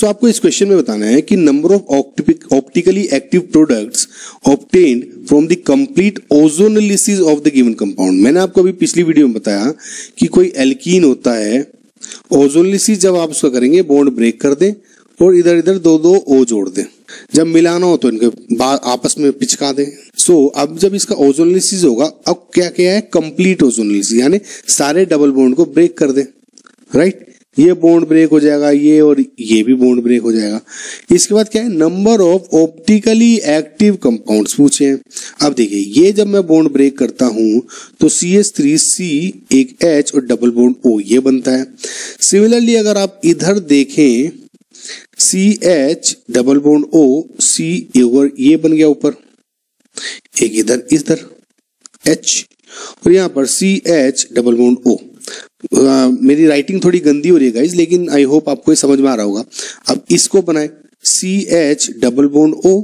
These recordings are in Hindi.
सो आपको इस क्वेश्चन में बताना है कि number of optically active products obtained from the complete ozonolysis of the given compound मैंने आपको अभी पिछली वीडियो में बताया कि कोई एल्कीन होता है ओजोनलिसिस जब आप उसका करेंगे बॉन्ड ब्रेक कर दें और इधर इधर दो दो ओ जोड़ दें। जब मिलाना हो तो इनके आपस में पिचका दें। सो so, अब जब इसका ओजोनलिसिस होगा अब क्या क्या है कंप्लीट ओजोनलिसिस यानी सारे डबल बॉन्ड को ब्रेक कर दें। राइट ये बॉन्ड ब्रेक हो जाएगा, ये और ये भी बॉन्ड ब्रेक हो जाएगा। इसके बाद क्या है? Number of optically active compounds पूछे हैं। अब देखिए, ये जब मैं बॉन्ड ब्रेक करता हूँ तो सी एस थ्री सी एक एच और डबल बॉन्ड ओ ये बनता है। सिमिलरली अगर आप इधर देखें C H double bond O C ये बन गया ऊपर। एक इधर इधर एच और यहाँ पर C H double bond O मेरी राइटिंग थोड़ी गंदी हो रही है गाइज़ लेकिन आई होप आपको ये समझ में आ रहा होगा। अब इसको बनाए। C H double bond O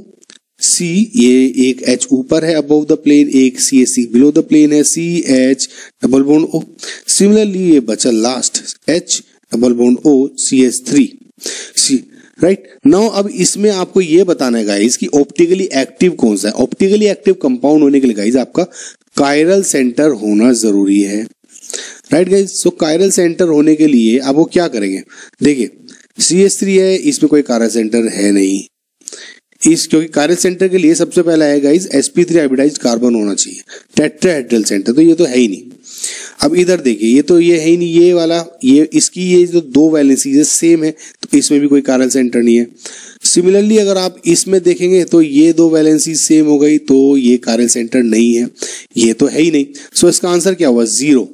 C ये एक एच ऊपर है अबव द प्लेन एक C S C below the plane है C H double bond O similarly ये बचा last H double bond O C S three C right now अब इसमें आपको ये बताना है गाइज़ कि ऑप्टिकली एक्टिव कौन सा है? ऑप्टिकली एक्टिव कंपाउंड होने के लिए गाइज़ आपका कायरल सेंटर होना ज़रूरी है। Right guys so chiral center होने के लिए अब वो क्या करेंगे? देखिए सी एस थ्री है, इसमें कोई कायरल सेंटर है नहीं। इस, क्योंकि कायरल सेंटर के लिए सबसे पहला है guys SP three hybridise carbon होना चाहिए। टेट्राहेड्रल सेंटर तो ये तो है ही नहीं। अब इधर देखिए, ये तो ये है ही नहीं, ये वाला, ये, इसकी ये जो दो वैलेंसी है सेम है तो इसमें भी कोई कारल सेंटर नहीं है। सिमिलरली अगर आप इसमें देखेंगे तो ये दो वैलेंसी सेम हो गई तो ये कारल सेंटर नहीं है। ये तो है ही नहीं। सो इसका आंसर क्या हुआ? ज़ीरो